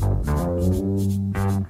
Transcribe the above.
Música